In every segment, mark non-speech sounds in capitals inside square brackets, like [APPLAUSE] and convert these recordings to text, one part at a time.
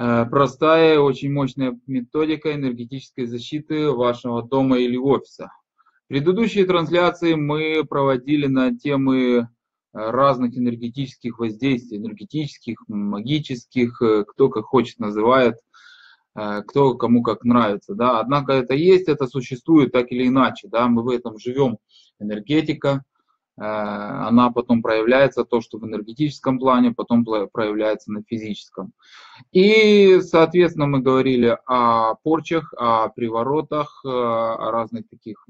Э, простая, очень мощная методика энергетической защиты вашего дома или офиса. Предыдущие трансляции мы проводили на темы э, разных энергетических воздействий, энергетических, магических, э, кто как хочет называет, кто кому как нравится. Да. Однако это есть, это существует так или иначе. Да. Мы в этом живем. Энергетика, она потом проявляется, то, что в энергетическом плане, потом проявляется на физическом. И, соответственно, мы говорили о порчах, о приворотах, э, о разных таких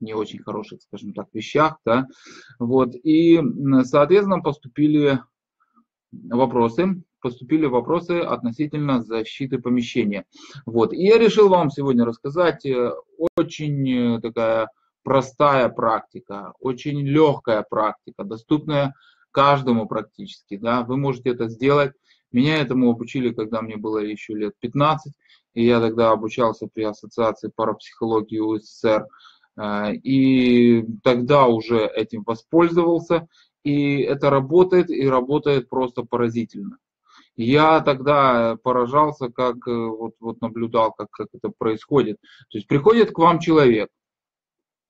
не очень хороших, скажем так, вещах, да, вот, и, соответственно, поступили вопросы, поступили вопросы относительно защиты помещения, вот, и я решил вам сегодня рассказать э, очень такая простая практика, очень легкая практика, доступная каждому практически. Да? Вы можете это сделать. Меня этому обучили, когда мне было еще лет 15, и я тогда обучался при Ассоциации парапсихологии УССР. Э, и тогда уже этим воспользовался, и это работает, и работает просто поразительно. Я тогда поражался, как э, вот, вот наблюдал, как, как это происходит. То есть приходит к вам человек,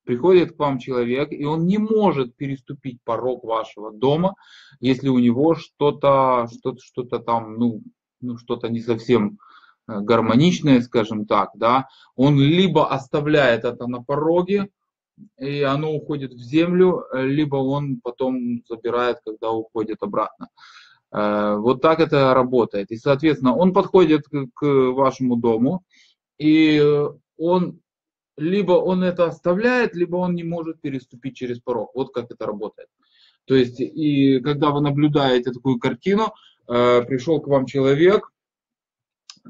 приходит к вам человек, и он не может переступить порог вашего дома, если у него что-то что -то, что -то там, ну, ну что-то не совсем э, гармоничное, скажем так, да, он либо оставляет это на пороге, и оно уходит в землю, либо он потом забирает, когда уходит обратно. Э, вот так это работает. И, соответственно, он подходит к вашему дому, и он либо он это оставляет, либо он не может переступить через порог. Вот как это работает. То есть, и когда вы наблюдаете такую картину, э, пришел к вам человек,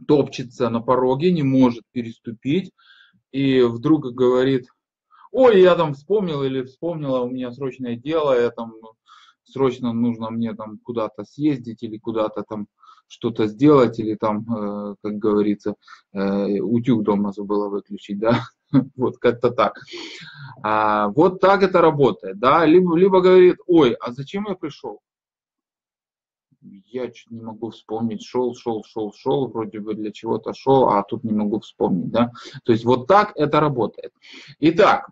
топчется на пороге, не может переступить, и вдруг говорит, ой, я там вспомнил или вспомнила, у меня срочное дело, я там срочно нужно мне там куда-то съездить или куда-то там что-то сделать, или там, э, как говорится, э, утюг дома забыла выключить, да, [LAUGHS] вот как-то так. А, вот так это работает, да, либо, либо говорит, ой, а зачем я пришел? Я чуть не могу вспомнить, шел, шел, шел, шел, вроде бы для чего-то шел, а тут не могу вспомнить, да. То есть вот так это работает. Итак,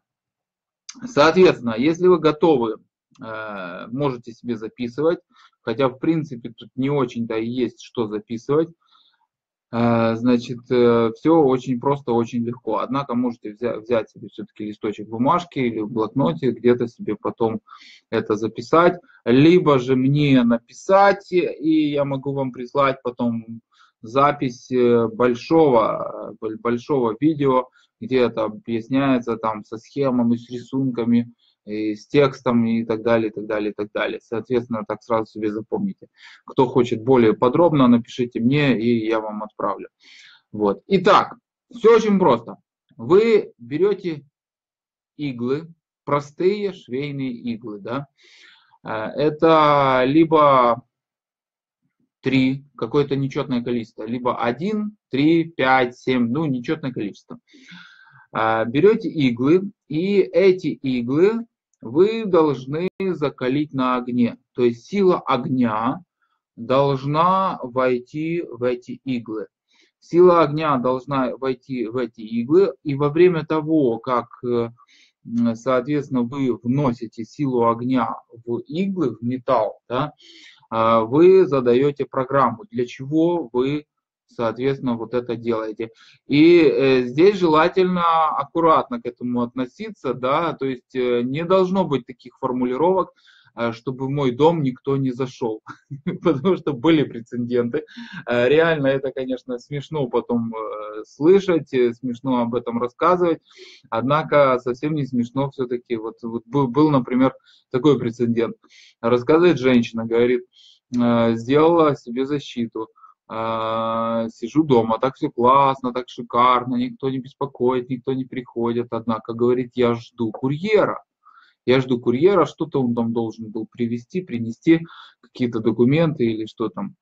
соответственно, если вы готовы, э, можете себе записывать, хотя в принципе тут не очень-то и есть что записывать, значит, э, все очень просто, очень легко. Однако можете взять, взять себе все-таки листочек бумажки или в блокноте, где-то себе потом это записать. Либо же мне написать, и я могу вам прислать потом запись э, большого, большого видео, где это объясняется там со схемами, с рисунками, и с текстом и так далее, и так далее, и так далее. Соответственно, так сразу себе запомните. Кто хочет более подробно, напишите мне, и я вам отправлю. Вот. Итак, все очень просто. Вы берете иглы, простые швейные иглы, да. Э, это либо три, какое-то нечетное количество, либо один, три, пять, семь, ну, нечетное количество. Э, берете иглы, и эти иглы вы должны закалить на огне. То есть сила огня должна войти в эти иглы. Сила огня должна войти в эти иглы, и во время того, как, э, соответственно, вы вносите силу огня в иглы, в металл, да, э, вы задаете программу, для чего вы соответственно, вот это делаете. И э, здесь желательно аккуратно к этому относиться, да, то есть э, не должно быть таких формулировок, э, чтобы в мой дом никто не зашел, [LAUGHS] потому что были прецеденты. Э, реально это, конечно, смешно потом э, слышать, смешно об этом рассказывать, однако совсем не смешно все-таки. Вот, вот был, например, такой прецедент. Рассказывает женщина, говорит, сделала себе защиту, а, сижу дома, так все классно, так шикарно, никто не беспокоит, никто не приходит, однако говорит, я жду курьера. Я жду курьера, что-то он там должен был привезти, принести, какие-то документы или что там.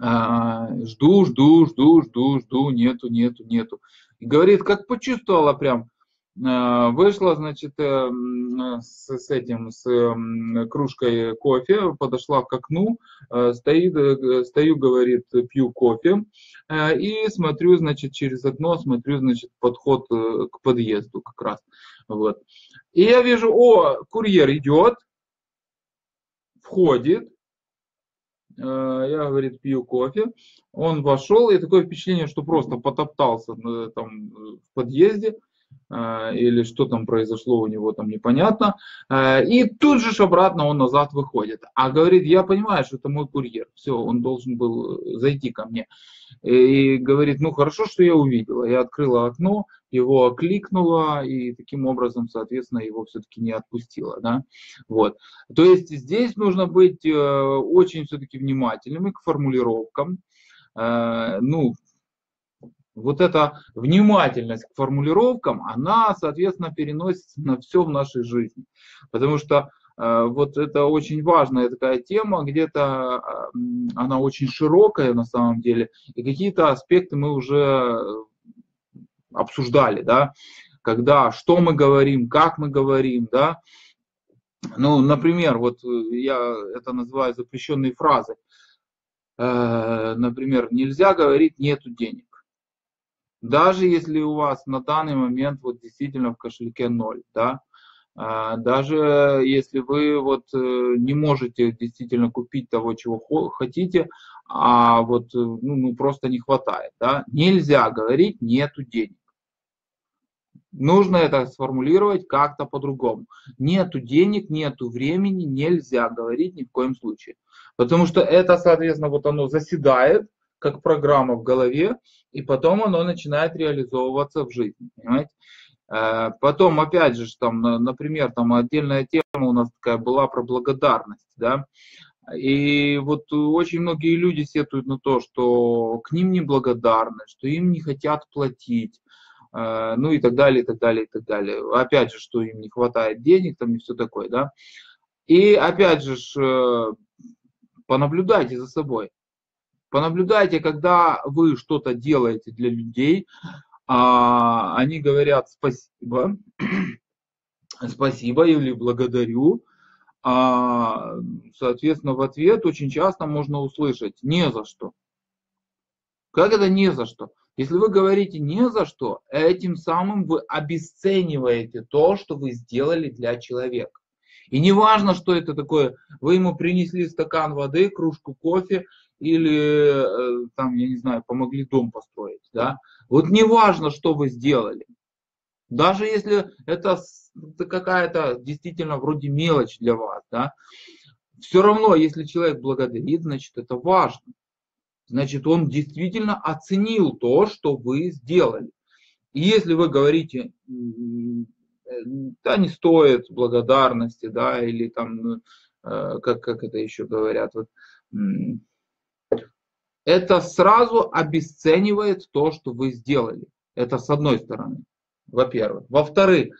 А, жду, жду, жду, жду, жду, нету, нету, нету. И говорит, как почувствовала прям, Э, вышла, значит, э, с, с этим, с кружкой кофе, подошла к окну, э, стоит, стою, говорит, пью кофе и смотрю, значит, через окно, смотрю, значит, подход к подъезду как раз. Вот. И я вижу, о, курьер идет, входит, я, говорит, пью кофе, он вошел, и такое впечатление, что просто потоптался там в подъезде, Э, или что там произошло у него там непонятно. Э, и тут же обратно он назад выходит. А говорит, я понимаю, что это мой курьер. Все, он должен был зайти ко мне. И говорит, ну хорошо, что я увидела. Я открыла окно, его окликнула и таким образом, соответственно, его все-таки не отпустила. Да? Вот. То есть здесь нужно быть э, очень все-таки внимательными к формулировкам. Ну, вот эта внимательность к формулировкам, она, соответственно, переносится на все в нашей жизни. Потому что э, вот это очень важная такая тема, где-то э, она очень широкая на самом деле, и какие-то аспекты мы уже обсуждали, да, когда, что мы говорим, как мы говорим, да, ну, например, вот я это называю запрещенные фразы. Э, например, нельзя говорить нету денег. Даже если у вас на данный момент вот действительно в кошельке ноль, да, а, даже если вы вот э, не можете действительно купить того, чего хотите, а вот э, ну, ну просто не хватает, да, нельзя говорить нету денег. Нужно это сформулировать как-то по-другому. Нету денег, нету времени, нельзя говорить ни в коем случае. Потому что это, соответственно, вот оно заседает, как программа в голове, и потом оно начинает реализовываться в жизни. Понимаете? Э, потом, опять же, там, например, там отдельная тема у нас такая была про благодарность, да, и вот очень многие люди сетуют на то, что к ним не благодарны, что им не хотят платить, э, ну и так далее, и так далее, и так далее. Опять же, что им не хватает денег, там и все такое, да. И опять же, э, понаблюдайте за собой. Понаблюдайте, когда вы что-то делаете для людей, а, они говорят спасибо, [CLEARS THROAT] спасибо или благодарю. А, соответственно, в ответ очень часто можно услышать не за что. Как это не за что? Если вы говорите не за что, этим самым вы обесцениваете то, что вы сделали для человека. И не важно, что это такое, вы ему принесли стакан воды, кружку кофе, или, э, там, я не знаю, помогли дом построить, да. Вот не важно, что вы сделали. Даже если это какая-то действительно вроде мелочь для вас, да, все равно, если человек благодарит, значит, это важно. Значит, он действительно оценил то, что вы сделали. И если вы говорите, да, не стоит благодарности, да, или там, э, как, как это еще говорят, вот, это сразу обесценивает то, что вы сделали. Это с одной стороны, во-первых. Во-вторых,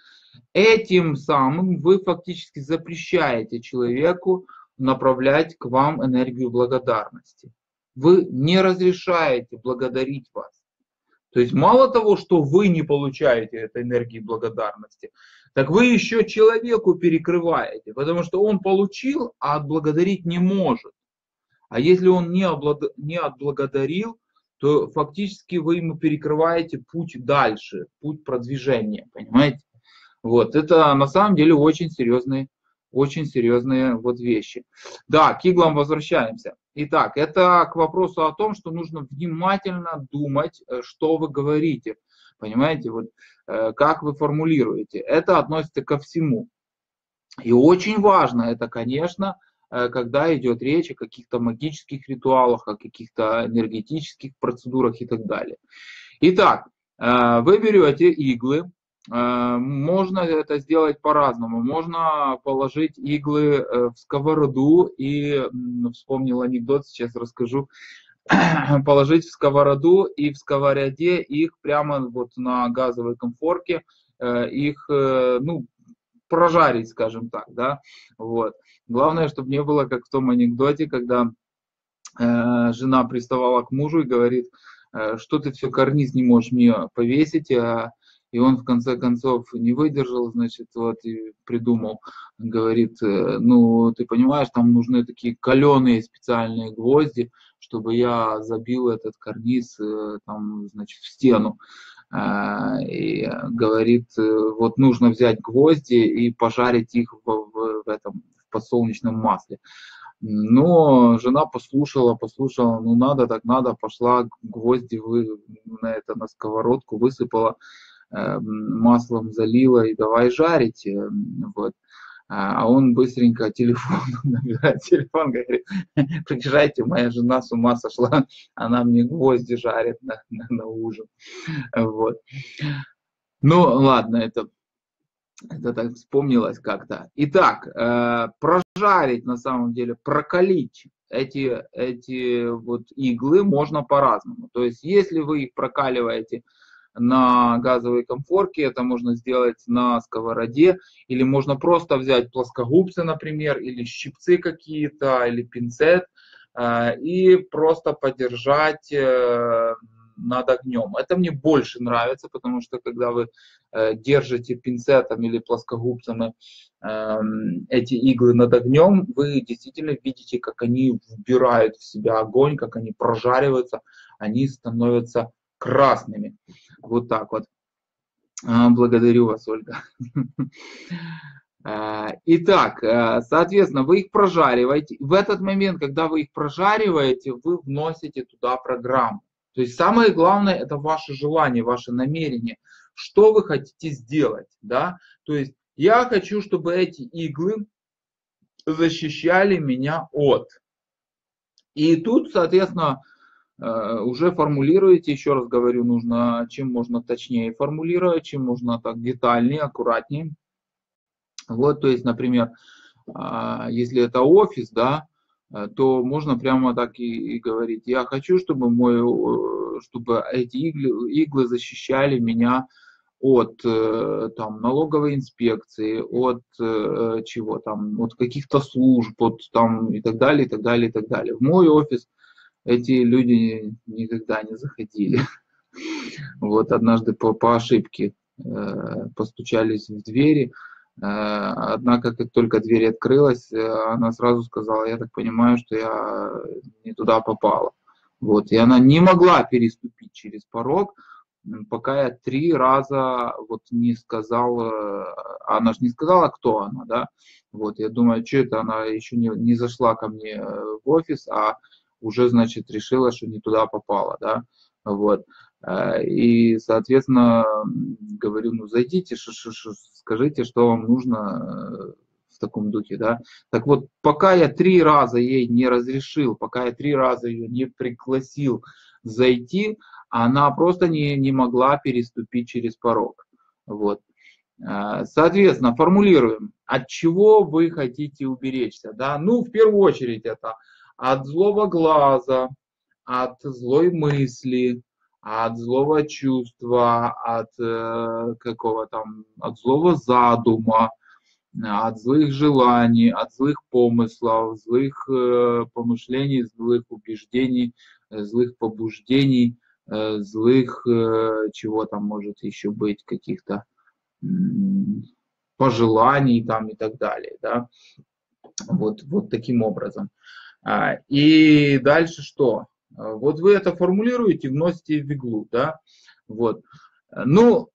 этим самым вы фактически запрещаете человеку направлять к вам энергию благодарности. Вы не разрешаете благодарить вас. То есть мало того, что вы не получаете этой энергии благодарности, так вы еще человеку перекрываете, потому что он получил, а отблагодарить не может. А если он не, облад... не отблагодарил, то фактически вы ему перекрываете путь дальше, путь продвижения, понимаете? Вот, это на самом деле очень серьезные, очень серьезные вот вещи. Да, к иглам возвращаемся. Итак, это к вопросу о том, что нужно внимательно думать, э, что вы говорите. Понимаете, вот э, как вы формулируете. Это относится ко всему. И очень важно это, конечно, когда идет речь о каких-то магических ритуалах, о каких-то энергетических процедурах и так далее. Итак, э, вы берете иглы, э, можно это сделать по-разному. Можно положить иглы в сковороду и, вспомнил анекдот, сейчас расскажу, [CLEARS THROAT] положить в сковороду и в сковороде их прямо вот на газовой комфорке, их, ну, прожарить, скажем так, да, вот. Главное, чтобы не было, как в том анекдоте, когда э, жена приставала к мужу и говорит, э, что ты все карниз не можешь мне повесить, а, И он в конце концов не выдержал, значит, вот и придумал, говорит, э, ну, ты понимаешь, там нужны такие каленые специальные гвозди, чтобы я забил этот карниз, э, там, значит, в стену. А, и говорит, вот нужно взять гвозди и пожарить их в, в, в этом в подсолнечном масле. Но жена послушала, послушала, ну надо, так надо, пошла гвозди вы, на это на сковородку высыпала, э, маслом залила и давай жарить. Э, вот. А, а он быстренько телефон [LAUGHS] набирает телефон, говорит, [LAUGHS] приезжайте, моя жена с ума сошла, она мне гвозди жарит на, на, на ужин. Вот. Ну, ладно, это это так вспомнилось как-то. Итак, э, прожарить на самом деле, прокалить эти, эти вот иглы можно по-разному. То есть, если вы их прокаливаете на газовой комфорке, это можно сделать на сковороде, или можно просто взять плоскогубцы, например, или щипцы какие-то, или пинцет, э, и просто подержать э, над огнем. Это мне больше нравится, потому что когда вы э, держите пинцетом или плоскогубцами э, эти иглы над огнем, вы действительно видите, как они вбирают в себя огонь, как они прожариваются, они становятся красными. Вот так вот. А, благодарю вас, Ольга. Э, [LAUGHS] итак, э, соответственно, вы их прожариваете. В этот момент, когда вы их прожариваете, вы вносите туда программу. То есть самое главное это ваше желание, ваше намерение, что вы хотите сделать. Да? То есть я хочу, чтобы эти иглы защищали меня от. И тут, соответственно, уже формулируете, еще раз говорю, нужно, чем можно точнее формулировать, чем можно так детальнее, аккуратнее. Вот, то есть, например, а, если это офис, да, Э, то можно прямо так и, и говорить. Я хочу, чтобы, мой, чтобы эти иглы, иглы защищали меня от э, там, налоговой инспекции, от э, чего там, от каких-то служб, от там и так далее, и так далее, и так далее. В мой офис эти люди никогда не заходили. Вот однажды по, по ошибке постучались в двери, Э, однако, как только дверь открылась, э, она сразу сказала, я так понимаю, что я не туда попала. Вот. И она не могла переступить через порог, пока я три раза вот не сказал, э, она же не сказала, кто она, да, вот, я думаю, что это она еще не, не зашла ко мне в офис, а уже, значит, решила, что не туда попала, да, вот, и, соответственно, говорю, ну, зайдите, ш -ш -ш скажите, что вам нужно э, в таком духе, да. Так вот, пока я три раза ей не разрешил, пока я три раза ее не пригласил зайти, она просто не, не могла переступить через порог. Вот. Э, соответственно, формулируем, от чего вы хотите уберечься. Да? Ну, в первую очередь, это от злого глаза, от злой мысли, от злого чувства, от э, какого там, от злого задума, от злых желаний, от злых помыслов, злых э, помышлений, злых убеждений, э, злых побуждений, злых, чего там может еще быть, каких-то пожеланий там и так далее, да, вот, вот таким образом. А, и дальше что? А, вот вы это формулируете, вносите в иглу, да, вот. Ну,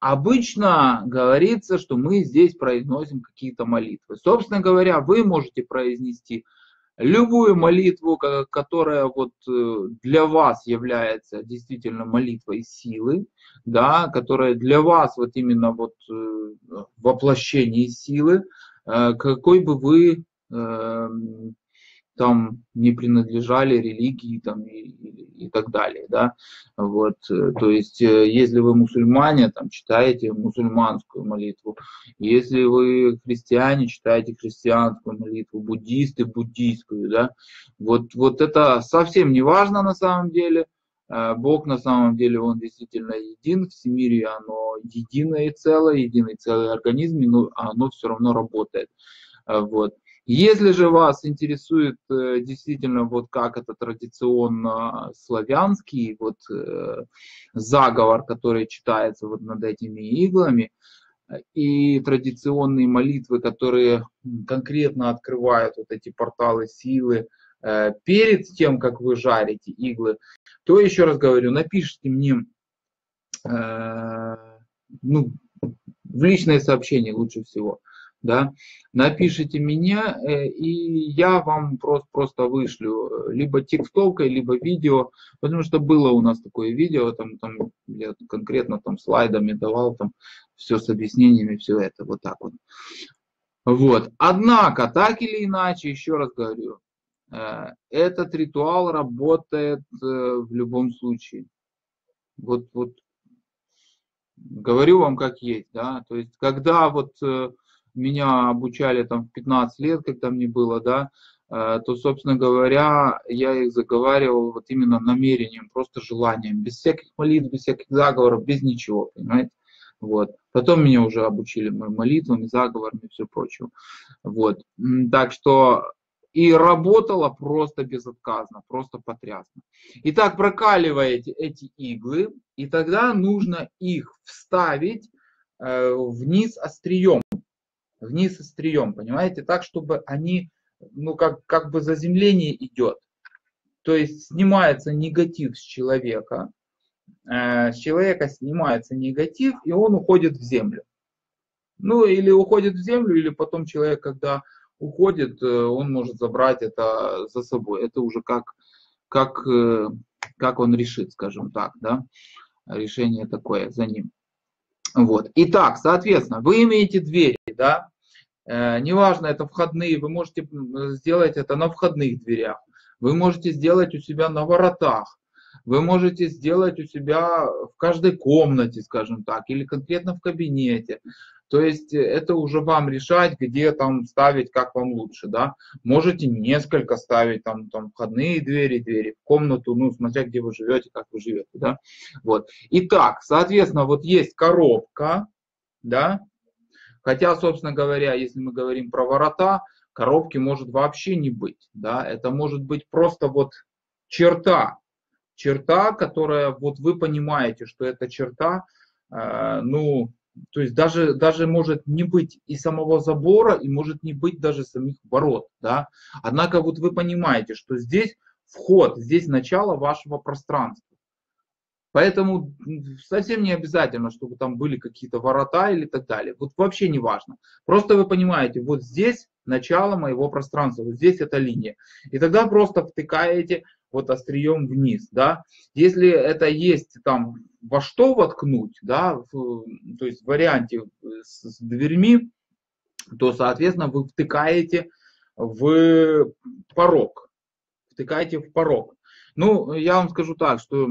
обычно говорится, что мы здесь произносим какие-то молитвы. Собственно говоря, вы можете произнести любую молитву, которая вот э, для вас является действительно молитвой силы, да, которая для вас вот именно вот э, воплощение силы, э, какой бы вы эм, там не принадлежали религии там, и, и, и так далее. Да? Вот, э, то есть, э, если вы мусульмане, там, читаете мусульманскую молитву. Если вы христиане, читаете христианскую молитву, буддисты буддийскую. Да? Вот, вот это совсем не важно на самом деле. Э, Бог на самом деле, Он действительно един, в мире оно единое целое, единый целый организм, но оно все равно работает. Вот. Если же вас интересует э, действительно вот как это традиционно славянский вот э, заговор, который читается вот над этими иглами, и традиционные молитвы, которые конкретно открывают вот эти порталы силы э, перед тем, как вы жарите иглы, то еще раз говорю, напишите мне ну, в личное сообщение лучше всего да, напишите меня, э, и я вам просто, просто вышлю либо текстовкой, либо видео, потому что было у нас такое видео, там, там я конкретно там слайдами давал, там все с объяснениями, все это, вот так вот. Вот. Однако, так или иначе, еще раз говорю, э, этот ритуал работает э, в любом случае. Вот, вот говорю вам как есть, да, то есть когда вот меня обучали там в 15 лет, когда мне было, да, э, то, собственно говоря, я их заговаривал вот именно намерением, просто желанием, без всяких молитв, без всяких заговоров, без ничего, понимаете? Вот. Потом меня уже обучили молитвами, заговорами и все прочее. Вот. Так что и работало просто безотказно, просто потрясно. Итак, прокаливаете эти иглы, и тогда нужно их вставить э, вниз острием вниз острием, понимаете, так, чтобы они, ну, как, как бы заземление идет. То есть снимается негатив с человека, э, с человека снимается негатив, и он уходит в землю. Ну, или уходит в землю, или потом человек, когда уходит, э, он может забрать это за собой. Это уже как, как, э, как он решит, скажем так, да, решение такое за ним. Вот. Итак, соответственно, вы имеете двери, да, э, неважно, это входные, вы можете сделать это на входных дверях, вы можете сделать у себя на воротах, вы можете сделать у себя в каждой комнате, скажем так, или конкретно в кабинете. То есть э, это уже вам решать, где там ставить, как вам лучше, да. Можете несколько ставить, там, там входные двери, двери в комнату, ну, смотря где вы живете, как вы живете, да. Вот. Итак, соответственно, вот есть коробка, да, хотя, собственно говоря, если мы говорим про ворота, коробки может вообще не быть, да, это может быть просто вот черта, черта, которая, вот вы понимаете, что это черта, э, ну, то есть даже, даже может не быть и самого забора, и может не быть даже самих ворот. Да? Однако вот вы понимаете, что здесь вход, здесь начало вашего пространства. Поэтому совсем не обязательно, чтобы там были какие-то ворота или так далее. Вот вообще не важно. Просто вы понимаете, вот здесь начало моего пространства, вот здесь эта линия. И тогда просто втыкаете вот острием вниз, да. Если это есть там во что воткнуть, да, в, то есть в варианте с, с дверьми, то, соответственно, вы втыкаете в порог, втыкаете в порог. Ну, я вам скажу так, что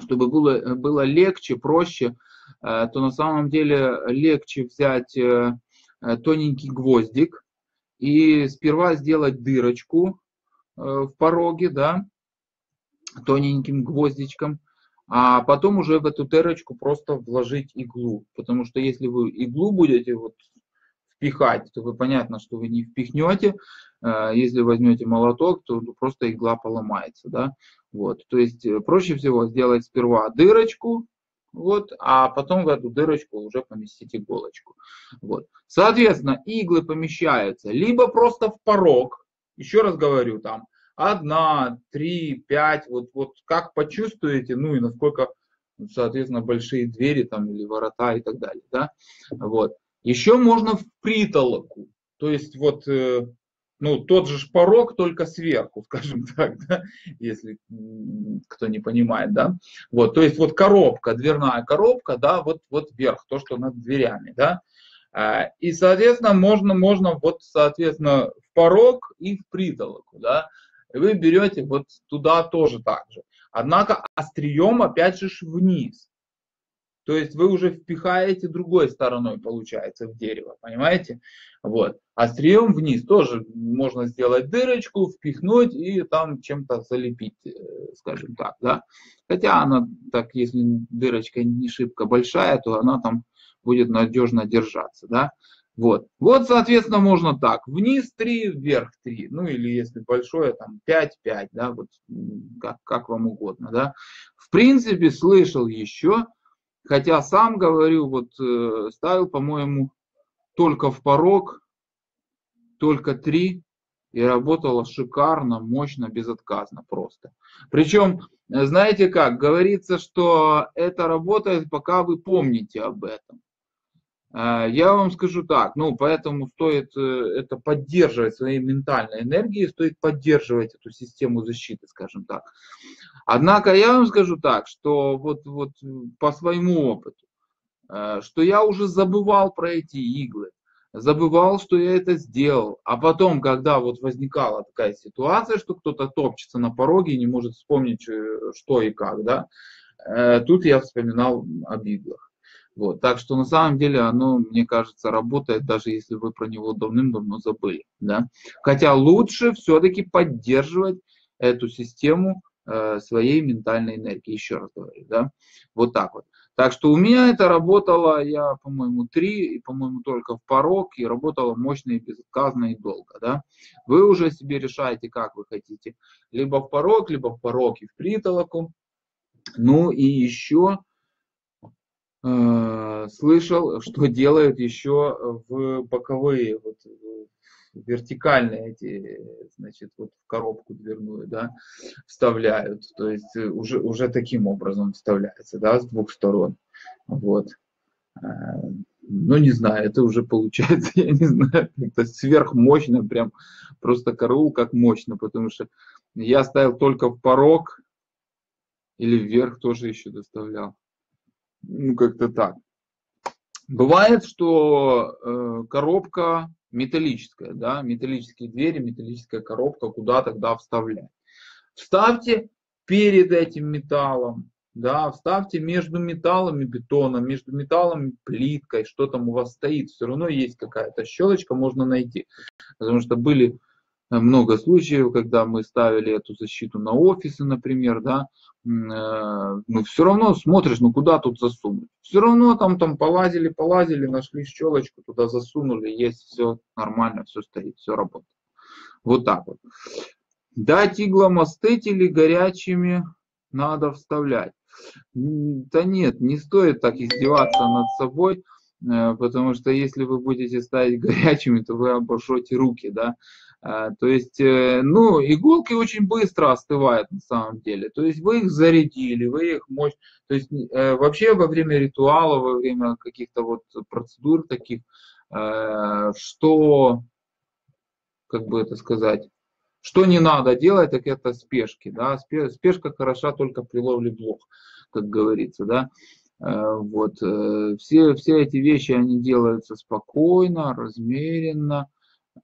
чтобы было, было легче, проще, э, то на самом деле легче взять э, тоненький гвоздик и сперва сделать дырочку Э, в пороге, да, тоненьким гвоздичком, а потом уже в эту терочку просто вложить иглу. Потому что если вы иглу будете вот впихать, то вы понятно, что вы не впихнете. Э, если возьмете молоток, то просто игла поломается. Да? Вот. То есть э, проще всего сделать сперва дырочку, вот, а потом в эту дырочку уже поместить иголочку. Вот. Соответственно, иглы помещаются либо просто в порог, еще раз говорю, там одна, три, пять, вот, вот как почувствуете, ну и насколько, соответственно, большие двери там или ворота и так далее, да, вот. Еще можно в притолоку, то есть вот, э, ну, тот же порог, только сверху, [LAUGHS] скажем так, да, если кто не понимает, да, вот, то есть вот коробка, дверная коробка, да, вот, вот вверх, то, что над дверями, да, а, и, соответственно, можно, можно вот, соответственно, в порог и в притолоку, да. Вы берете вот туда тоже так же. Однако острием опять же вниз. То есть вы уже впихаете другой стороной, получается, в дерево, понимаете? Вот. Острием вниз тоже можно сделать дырочку, впихнуть и там чем-то залепить, э, скажем так, да. Хотя она так, если дырочка не шибко большая, то она там будет надежно держаться, да. Вот. вот, соответственно, можно так. Вниз 3, вверх 3. Ну или если большое, там 5, 5, да, вот как, как вам угодно, да. В принципе, слышал еще, хотя сам говорю, вот э, ставил, по-моему, только в порог, только 3, и работала шикарно, мощно, безотказно просто. Причем, знаете как, говорится, что это работает, пока вы помните об этом. А, я вам скажу так, ну, поэтому стоит э, это поддерживать своей ментальной энергией, стоит поддерживать эту систему защиты, скажем так. Однако я вам скажу так, что вот, вот по своему опыту, э, что я уже забывал про эти иглы, забывал, что я это сделал. А потом, когда вот возникала такая ситуация, что кто-то топчется на пороге и не может вспомнить, э, что и как, да, тут я вспоминал об иглах. Вот. Так что на самом деле оно, мне кажется, работает, даже если вы про него давным-давно забыли. Да? Хотя лучше все-таки поддерживать эту систему э, своей ментальной энергии, еще раз говорю. Да? Вот так вот. Так что у меня это работало, я, по-моему, три, и, по-моему, только в порог, и работало мощно и безотказно и долго. Да? Вы уже себе решаете, как вы хотите. Либо в порог, либо в порог и в притолоку. Ну и еще слышал, что делают еще в боковые, вот, вертикальные эти, значит, вот в коробку дверную, да, вставляют. То есть э, уже, уже таким образом вставляется, да, с двух сторон. Вот. Э, ну, не знаю, это уже получается, [LAUGHS] я не знаю, это сверхмощно, прям просто караул как мощно, потому что я ставил только в порог или вверх тоже еще доставлял. Ну, как-то так. Бывает, что э, коробка металлическая, да, металлические двери, металлическая коробка, куда тогда вставлять. Вставьте перед этим металлом, да, вставьте между металлом и бетоном, между металлом и плиткой, что там у вас стоит, все равно есть какая-то щелочка, можно найти. Потому что были много случаев, когда мы ставили эту защиту на офисы, например, да, э, ну все равно смотришь, ну куда тут засунуть. Все равно там, там полазили, полазили, нашли щелочку, туда засунули, есть все нормально, все стоит, все работает. Вот так вот. Дать иглам остыть или горячими надо вставлять. Да нет, не стоит так издеваться над собой, э, потому что если вы будете ставить [LAUGHS] горячими, то вы обожжете руки, да. А, то есть, э, ну, иголки очень быстро остывают на самом деле. То есть вы их зарядили, вы их мощь. То есть э, вообще во время ритуала, во время каких-то вот процедур таких, э, что, как бы это сказать, что не надо делать, так это спешки. Да? Спешка хороша только при ловле блох, как говорится. Да? Вот. Все, все эти вещи, они делаются спокойно, размеренно,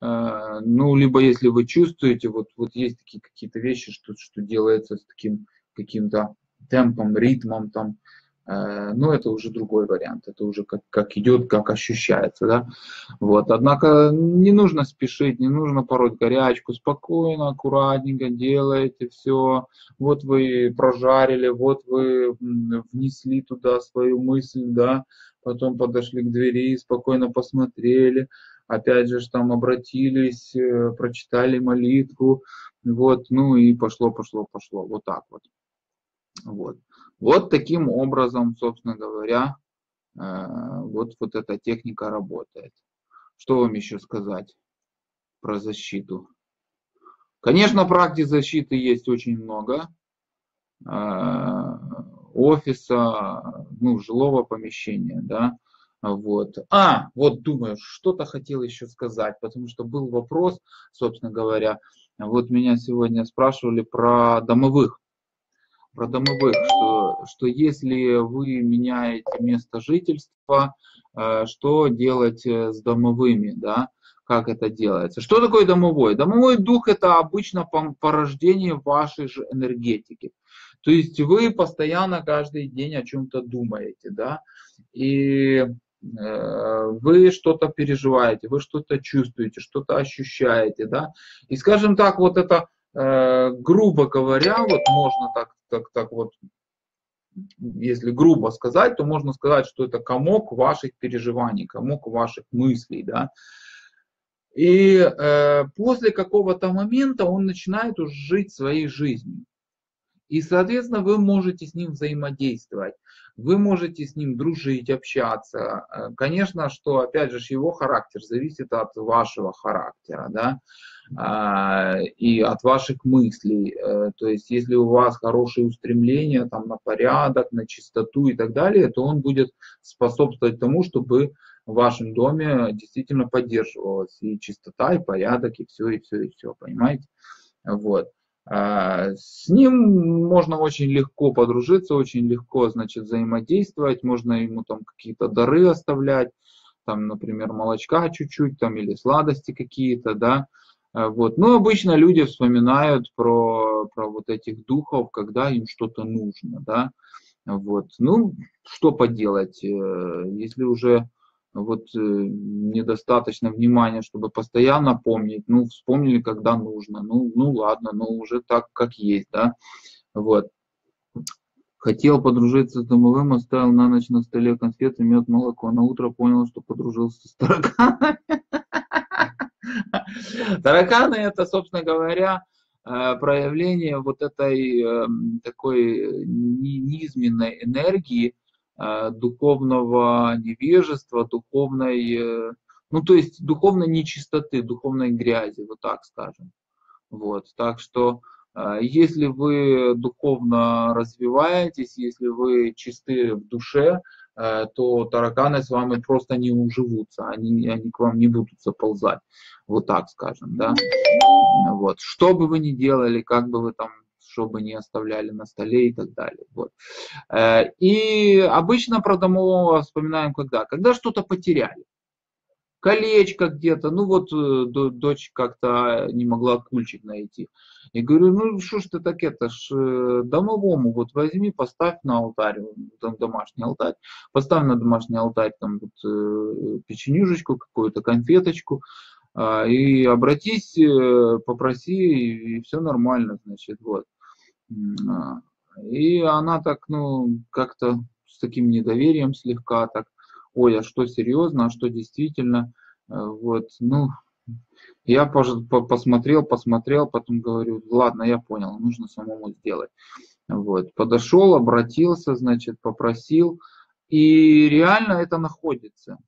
а, ну, либо если вы чувствуете, вот, вот есть такие какие-то вещи, что, что делается с таким каким-то темпом, ритмом, там, э, ну, это уже другой вариант, это уже как, как идет, как ощущается, да, вот, однако не нужно спешить, не нужно пороть горячку, спокойно, аккуратненько делаете все, вот вы прожарили, вот вы внесли туда свою мысль, да, потом подошли к двери, спокойно посмотрели, опять же там обратились, э, прочитали молитву, вот, ну и пошло, пошло, пошло, вот так вот. Вот, вот таким образом, собственно говоря, э, вот, вот эта техника работает. Что вам еще сказать про защиту? Конечно, практик защиты есть очень много. Э, офиса, ну, жилого помещения, да, вот. А, вот думаю, что-то хотел еще сказать, потому что был вопрос, собственно говоря, вот меня сегодня спрашивали про домовых. Про домовых, что, что если вы меняете место жительства, э, что делать э, с домовыми, да, как это делается. Что такое домовой? Домовой дух это обычно порождение вашей же энергетики. То есть вы постоянно каждый день о чем-то думаете, да, и Э, вы что-то переживаете, вы что-то чувствуете, что-то ощущаете, да, и скажем так, вот это, грубо говоря, вот можно так, так, так вот если грубо сказать, то можно сказать, что это комок ваших переживаний, комок ваших мыслей, да. И э, после какого-то момента он начинает уже жить своей жизнью. И, соответственно, вы можете с ним взаимодействовать, вы можете с ним дружить, общаться. Э, конечно, что, опять же, его характер зависит от вашего характера, да, и от ваших мыслей. Э, то есть, если у вас хорошие устремления там, на порядок, на чистоту и так далее, то он будет способствовать тому, чтобы в вашем доме действительно поддерживалась и чистота, и порядок, и все, и все, и все, понимаете? Вот. А, с ним можно очень легко подружиться, очень легко, значит, взаимодействовать, можно ему там какие-то дары оставлять, там, например, молочка чуть-чуть, там, или сладости какие-то, да, а, вот. Но обычно люди вспоминают про, про вот этих духов, когда им что-то нужно, да, вот. Ну, что поделать, э, если уже вот э, недостаточно внимания, чтобы постоянно помнить. Ну, вспомнили, когда нужно. Ну, ну ладно, ну уже так, как есть, да. Вот. Хотел подружиться с домовым, оставил на ночь на столе конфеты, мед, молоко. На утро понял, что подружился с тараканами. Тараканы это, собственно говоря, э, проявление вот этой эм, такой низменной энергии, Э, духовного невежества, духовной, э, ну то есть духовной нечистоты, духовной грязи, вот так скажем. Вот, так что э, если вы духовно развиваетесь, если вы чисты в душе, то тараканы с вами просто не уживутся, они, они к вам не будут заползать, вот так скажем, да. Вот. Что бы вы ни делали, как бы вы там чтобы не оставляли на столе и так далее. Вот. Э, и обычно про домового вспоминаем когда? Когда что-то потеряли. Колечко где-то, ну вот э, дочь как-то не могла кульчик найти. И говорю, ну что ж ты так это ж э, домовому вот возьми, поставь на алтарь, там домашний алтарь, поставь на домашний алтарь там вот печенюшечку какую-то, конфеточку, а, и обратись, попроси, и все нормально, значит, вот. А, и она так, ну, как-то с таким недоверием слегка так, ой, а что серьезно, а что действительно, э, вот, ну, я посмотрел, посмотрел, потом говорю, ладно, я понял, нужно самому сделать. Вот, подошел, обратился, значит, попросил, и реально это находится.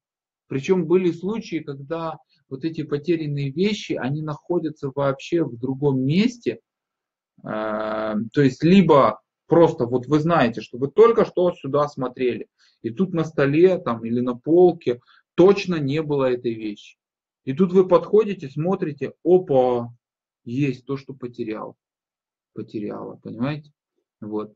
Причем были случаи, когда вот эти потерянные вещи, они находятся вообще в другом месте, Эм, то есть либо просто вот вы знаете, что вы только что сюда смотрели, и тут на столе там или на полке точно не было этой вещи. И тут вы подходите, смотрите, опа, есть то, что потерял. Потеряла, понимаете? Вот.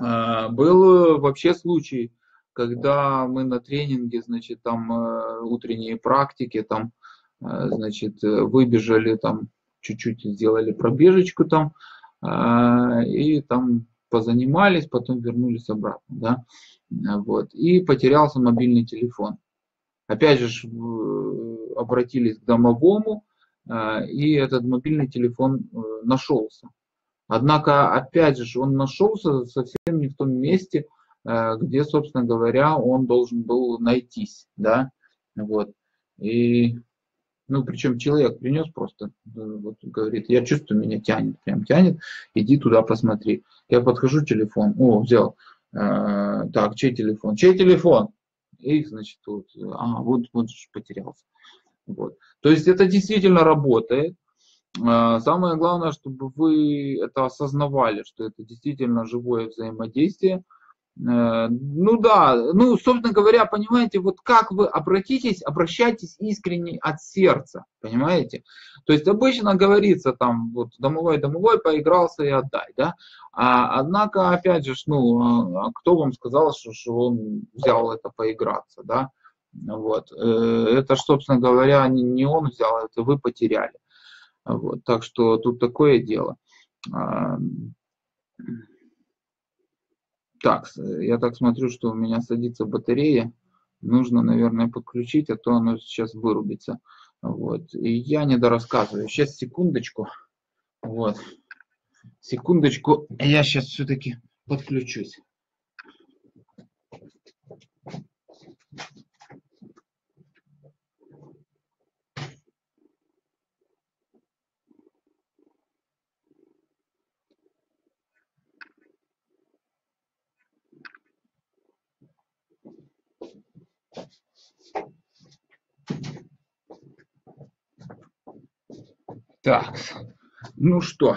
Э, был вообще случай, когда мы на тренинге, значит, там э, утренние практики, там, значит, выбежали там чуть-чуть сделали пробежечку там, а, и там позанимались, потом вернулись обратно, да, вот, и потерялся мобильный телефон. Опять же, обратились к домовому, а, и этот мобильный телефон э, нашелся. Однако, опять же, он нашелся совсем не в том месте, где, собственно говоря, он должен был найтись, да, вот. И ну, причем человек принес просто, э, вот говорит, я чувствую, меня тянет, прям тянет, иди туда посмотри. Я подхожу, телефон, о, взял, э, так, чей телефон? Чей телефон? И, значит, вот, а, вот, вот потерялся. Вот. То есть это действительно работает. Э, самое главное, чтобы вы это осознавали, что это действительно живое взаимодействие – ну да, ну, собственно говоря, понимаете, вот как вы обратитесь, обращайтесь искренне от сердца, понимаете? То есть обычно говорится там, вот, домовой, домовой, поигрался и отдай, да? А, однако, опять же, ну, а, а кто вам сказал, что, что он взял это поиграться, да? Вот. Э, это, собственно говоря, не, он взял, это вы потеряли. Вот. Так что тут такое дело. Так, я так смотрю, что у меня садится батарея. Нужно, наверное, подключить, а то оно сейчас вырубится. Вот. И я не дорассказываю. Сейчас, секундочку. Вот. Секундочку. Я сейчас все-таки подключусь. Так, ну что,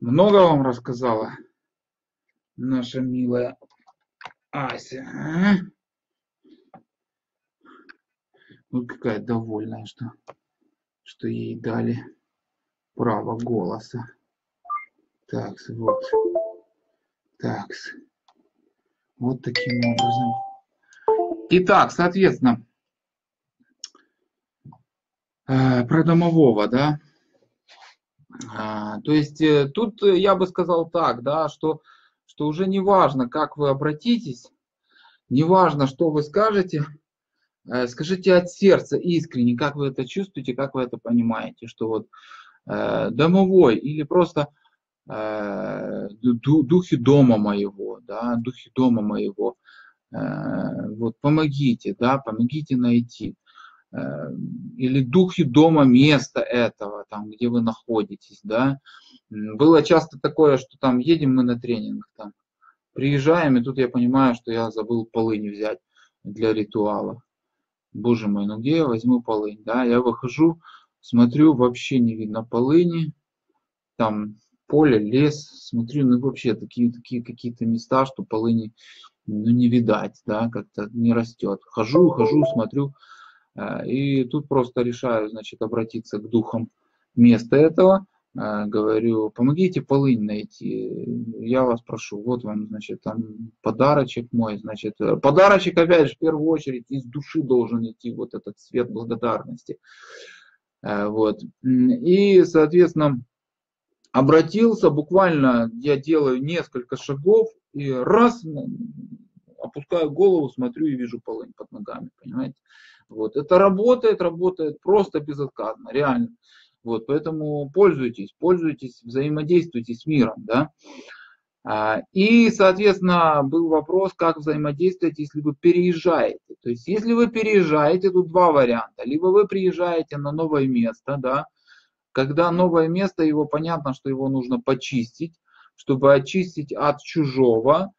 много вам рассказала наша милая Ася. А? Вот какая довольная, что, что ей дали право голоса. Так, вот. Так. Вот таким образом. Итак, соответственно, про домового, да. А, то есть э, тут я бы сказал так, да, что, что уже не важно, как вы обратитесь, не важно, что вы скажете, э, скажите от сердца искренне, как вы это чувствуете, как вы это понимаете, что вот э, домовой или просто э, духи дома моего, да, духи дома моего, э, вот помогите, да, помогите найти. Э, или духи дома места этого, там, где вы находитесь, да. Было часто такое, что там едем мы на тренинг, там, приезжаем, и тут я понимаю, что я забыл полынь взять для ритуала. Боже мой, ну где я возьму полынь, да, я выхожу, смотрю, вообще не видно полыни, там поле, лес, смотрю, ну вообще такие, такие какие-то места, что полыни ну, не видать, да, как-то не растет. Хожу, хожу, смотрю, и тут просто решаю, значит, обратиться к духам места этого, э, говорю, помогите полынь найти, я вас прошу, вот вам, значит, там подарочек мой, значит, подарочек, опять же, в первую очередь из души должен идти вот этот свет благодарности, вот, и, соответственно, обратился, буквально я делаю несколько шагов и раз опускаю голову, смотрю и вижу полынь под ногами, понимаете? Вот, это работает, работает просто безотказно, реально. Вот, поэтому пользуйтесь, пользуйтесь, взаимодействуйте с миром, да. А, и, соответственно, был вопрос, как взаимодействовать, если вы переезжаете. То есть, если вы переезжаете, тут два варианта. Либо вы приезжаете на новое место, да, когда новое место, его понятно, что его нужно почистить, чтобы очистить от чужого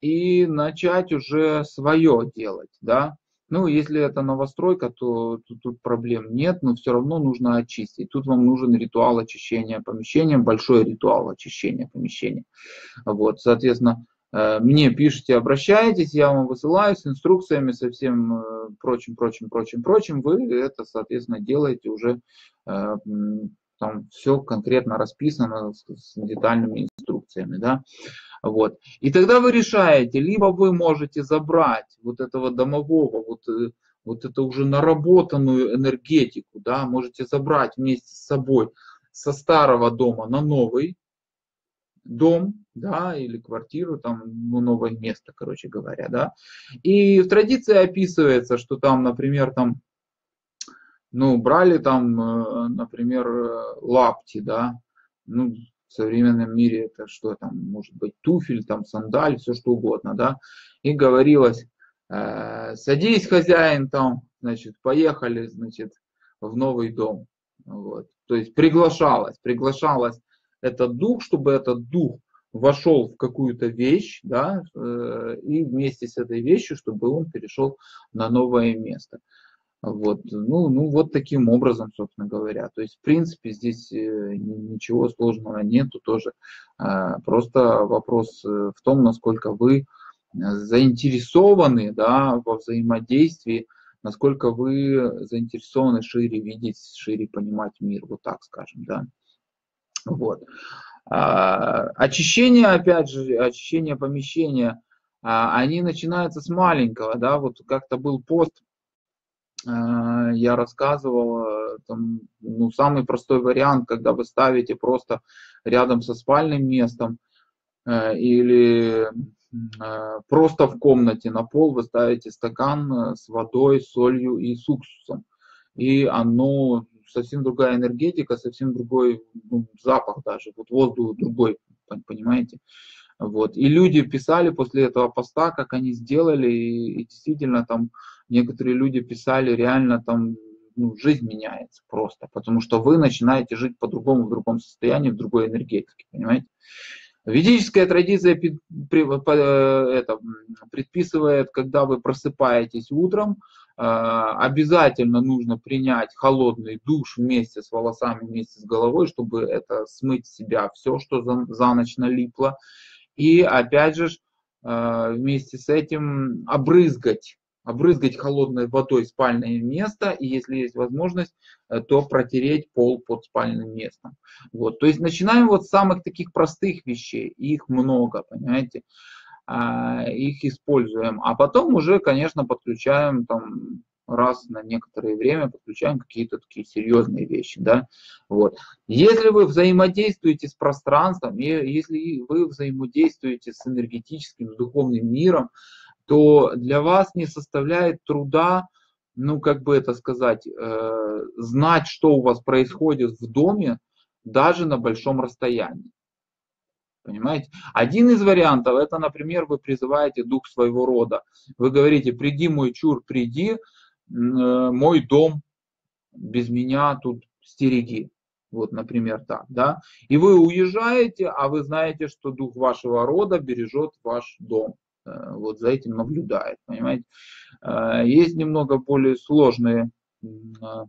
и начать уже свое делать, да. Ну, если это новостройка, то тут, тут проблем нет, но все равно нужно очистить. Тут вам нужен ритуал очищения помещения, большой ритуал очищения помещения. Вот, соответственно, э, мне пишите, обращайтесь, я вам высылаю с инструкциями, со всем э, прочим, прочим, прочим, прочим. Вы это, соответственно, делаете уже э, там все конкретно расписано с, с детальными инструкциями, да, вот. И тогда вы решаете, либо вы можете забрать вот этого домового, вот, э, вот это уже наработанную энергетику, да, можете забрать вместе с собой со старого дома на новый дом, да, или квартиру, там, ну, новое место, короче говоря, да. И в традиции описывается, что там, например, там ну, брали там, э, например, э, лапти, да, ну, в современном мире это что там, может быть, туфель, там, сандаль, все что угодно, да, и говорилось, э, садись, хозяин, там, значит, поехали, значит, в новый дом, вот, то есть приглашалось, приглашалось этот дух, чтобы этот дух вошел в какую-то вещь, да, э, и вместе с этой вещью, чтобы он перешел на новое место. Вот, ну, ну вот таким образом, собственно говоря. То есть, в принципе, здесь э, ничего сложного нету тоже. А, просто вопрос э, в том, насколько вы э, заинтересованы да, во взаимодействии, насколько вы заинтересованы шире видеть, шире понимать мир, вот так скажем, да. Вот. А, очищение, опять же, очищение помещения, а, они начинаются с маленького, да, вот как-то был пост я рассказывал, э, там, ну, самый простой вариант, когда вы ставите просто рядом со спальным местом э, или просто в комнате на пол вы ставите стакан с водой, солью и с уксусом. И оно совсем другая энергетика, совсем другой ну, запах даже, вот воздух другой, понимаете? Вот. И люди писали после этого поста, как они сделали, и, и действительно там некоторые люди писали, реально там ну, жизнь меняется просто, потому что вы начинаете жить по-другому, в другом состоянии, в другой энергетике, понимаете? Ведическая традиция это, предписывает, когда вы просыпаетесь утром, обязательно нужно принять холодный душ вместе с волосами, вместе с головой, чтобы это смыть с себя все, что за, за ночь налипло. И опять же, вместе с этим обрызгать обрызгать холодной водой спальное место, и если есть возможность, э, то протереть пол под спальным местом. Вот. То есть начинаем вот с самых таких простых вещей, их много, понимаете, а, их используем, а потом уже, конечно, подключаем там раз на некоторое время подключаем какие-то такие серьезные вещи, да, вот. Если вы взаимодействуете с пространством, если вы взаимодействуете с энергетическим, с духовным миром, то для вас не составляет труда, ну, как бы это сказать, э, знать, что у вас происходит в доме, даже на большом расстоянии. Понимаете? Один из вариантов, это, например, вы призываете дух своего рода. Вы говорите, приди, мой чур, приди, э, мой дом, без меня тут стереги. Вот, например, так, да. И вы уезжаете, а вы знаете, что дух вашего рода бережет ваш дом. Э, вот за этим наблюдает, понимаете. Э, есть немного более сложные а,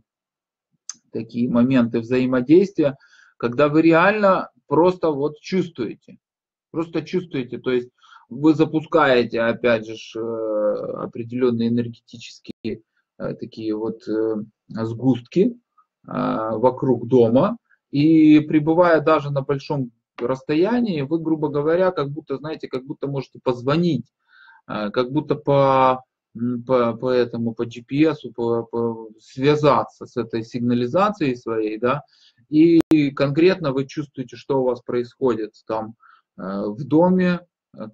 такие моменты взаимодействия, когда вы реально просто вот чувствуете, просто чувствуете, то есть вы запускаете, опять же, э, определенные энергетические такие вот сгустки вокруг дома, и пребывая даже на большом расстоянии, вы, грубо говоря, как будто, знаете, как будто можете позвонить, э, как будто по, по, по этому, по GPS, по, по, связаться с этой сигнализацией своей, да, и конкретно вы чувствуете, что у вас происходит там э, в доме, э,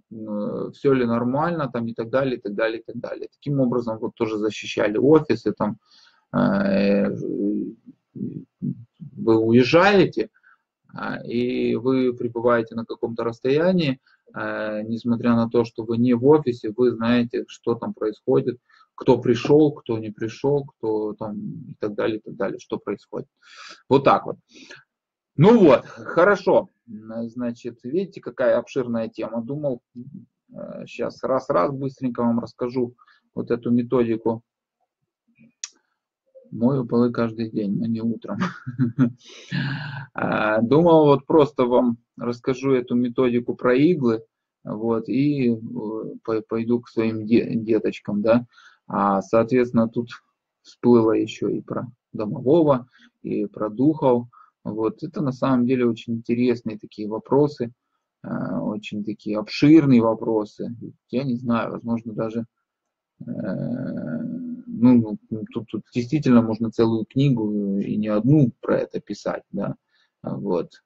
все ли нормально, там и так далее, и так далее, и так далее. Таким образом, вот тоже защищали офисы, там, вы уезжаете, и вы пребываете на каком-то расстоянии, а, несмотря на то, что вы не в офисе, вы знаете, что там происходит, кто пришел, кто не пришел, кто там и так далее, и так далее, что происходит. Вот так вот. Ну вот, хорошо. Значит, видите, какая обширная тема. Думал, сейчас а, раз-раз быстренько вам расскажу вот эту методику Мою полы каждый день, но не утром. [LAUGHS] А, думал, вот просто вам расскажу эту методику про иглы, вот, и э, пойду к своим деточкам, да. А, соответственно, тут всплыло еще и про домового, и про духов. Вот, это на самом деле очень интересные такие вопросы, а, очень такие обширные вопросы. Я не знаю, возможно, даже э, ну, ну, тут, тут действительно можно целую книгу и не одну про это писать, да, вот,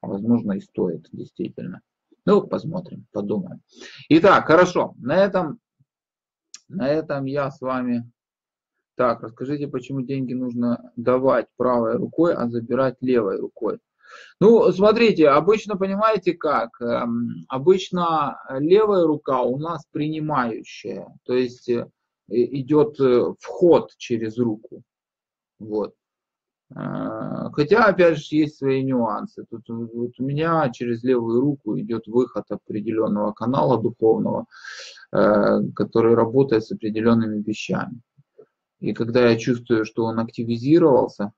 возможно и стоит, действительно. Ну, посмотрим, подумаем. Итак, хорошо, на этом, на этом я с вами, так, расскажите, почему деньги нужно давать правой рукой, а забирать левой рукой. Ну, смотрите, обычно, понимаете как, эм, обычно левая рука у нас принимающая, то есть э, идет э, вход через руку. Вот. А, хотя, опять же, есть свои нюансы. Тут вот у меня через левую руку идет выход определенного канала духовного, э, который работает с определенными вещами. И когда я чувствую, что он активизировался,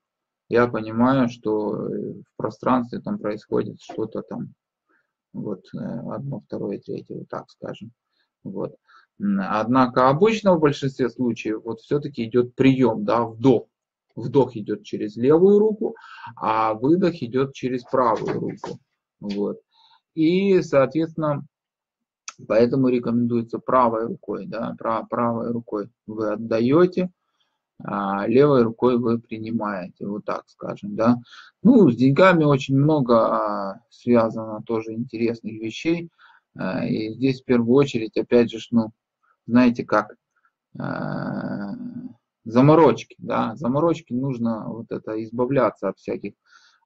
я понимаю, что в пространстве там происходит что-то там, вот, э, одно, второе, третье, вот так скажем. Вот. Однако обычно в большинстве случаев вот все-таки идет прием, да, вдох. Вдох идет через левую руку, а выдох идет через правую руку. Вот. И, соответственно, поэтому рекомендуется правой рукой, да, правой рукой вы отдаете, а левой рукой вы принимаете, вот так скажем, да. Ну, с деньгами очень много а, связано тоже интересных вещей. А, и здесь в первую очередь, опять же, ну, знаете как, э, заморочки, да, заморочки нужно вот это избавляться от всяких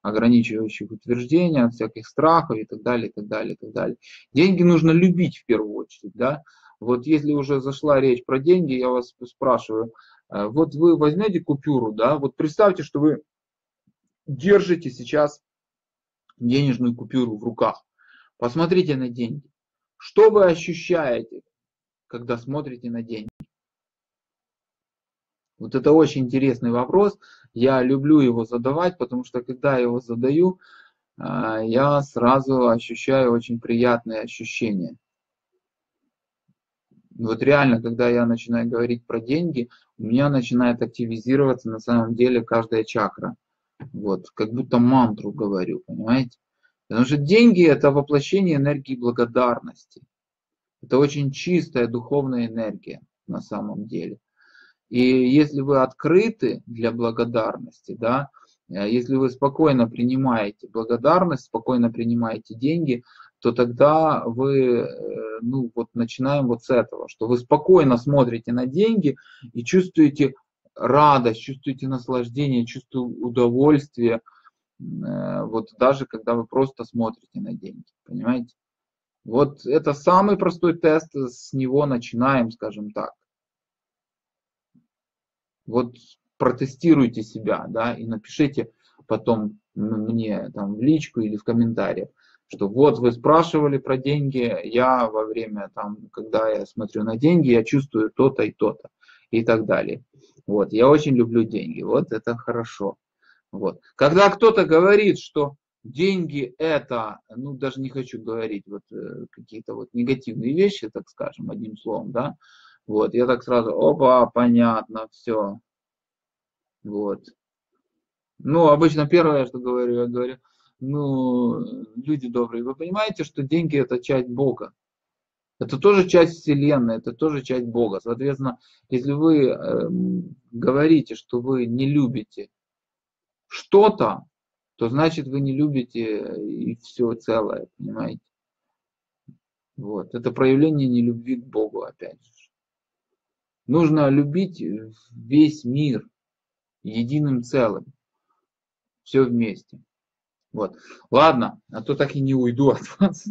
ограничивающих утверждений, от всяких страхов и так далее, и так далее, и так далее. Деньги нужно любить в первую очередь, да. Вот если уже зашла речь про деньги, я вас спрашиваю, э, вот вы возьмете купюру, да, вот представьте, что вы держите сейчас денежную купюру в руках. Посмотрите на деньги. Что вы ощущаете? Когда смотрите на деньги. Вот это очень интересный вопрос. Я люблю его задавать, потому что когда я его задаю, а, я сразу ощущаю очень приятные ощущения. Вот реально, когда я начинаю говорить про деньги, у меня начинает активизироваться на самом деле каждая чакра. Вот, как будто мантру говорю, понимаете? Потому что деньги это воплощение энергии благодарности. Это очень чистая духовная энергия на самом деле. И если вы открыты для благодарности, да, э, если вы спокойно принимаете благодарность, спокойно принимаете деньги, то тогда вы, э, ну вот начинаем вот с этого, что вы спокойно смотрите на деньги и чувствуете радость, чувствуете наслаждение, чувствуете удовольствие, э, вот даже когда вы просто смотрите на деньги, понимаете? Вот это самый простой тест, с него начинаем, скажем так. Вот протестируйте себя, да, и напишите потом мне там в личку или в комментариях, что вот вы спрашивали про деньги, я во время там, когда я смотрю на деньги, я чувствую то-то и то-то и так далее. Вот, я очень люблю деньги, вот это хорошо. Вот. Когда кто-то говорит, что деньги это, ну даже не хочу говорить вот э, какие-то вот негативные вещи, так скажем, одним словом, да, вот, я так сразу, опа, понятно, все, вот. Ну, обычно первое, что говорю, я говорю, ну, люди добрые, вы понимаете, что деньги это часть Бога. Это тоже часть Вселенной, это тоже часть Бога. Соответственно, если вы э, говорите, что вы не любите что-то, то значит вы не любите и все целое, понимаете? Вот. Это проявление нелюбви к Богу, опять же. Нужно любить весь мир единым целым. Все вместе. Вот. Ладно, а то так и не уйду от вас.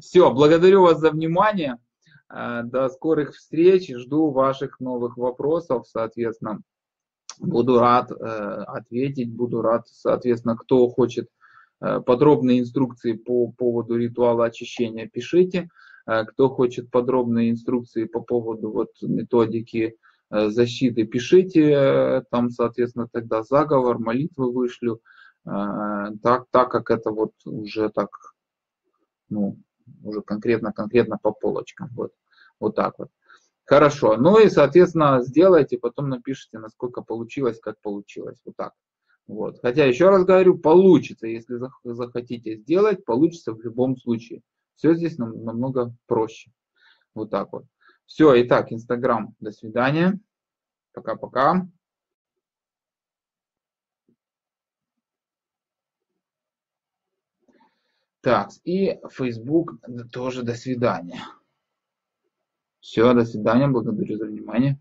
Все, благодарю вас за внимание. Э, до скорых встреч. Жду ваших новых вопросов. Соответственно, буду рад э, ответить. Буду рад, соответственно, кто хочет э, подробные инструкции по поводу ритуала очищения, пишите. Кто хочет подробные инструкции по поводу вот методики защиты, пишите. Там, соответственно, тогда заговор, молитвы вышлю. Так, так как это вот уже так ну, уже конкретно, конкретно по полочкам. Вот, вот так вот. Хорошо. Ну и, соответственно, сделайте, потом напишите, насколько получилось, как получилось. Вот так. Вот. Хотя, еще раз говорю, получится. Если захотите сделать, получится в любом случае. Все здесь намного проще. Вот так вот. Все, итак, Инстаграм, до свидания. Пока-пока. Так, и Facebook тоже до свидания. Все, до свидания, благодарю за внимание.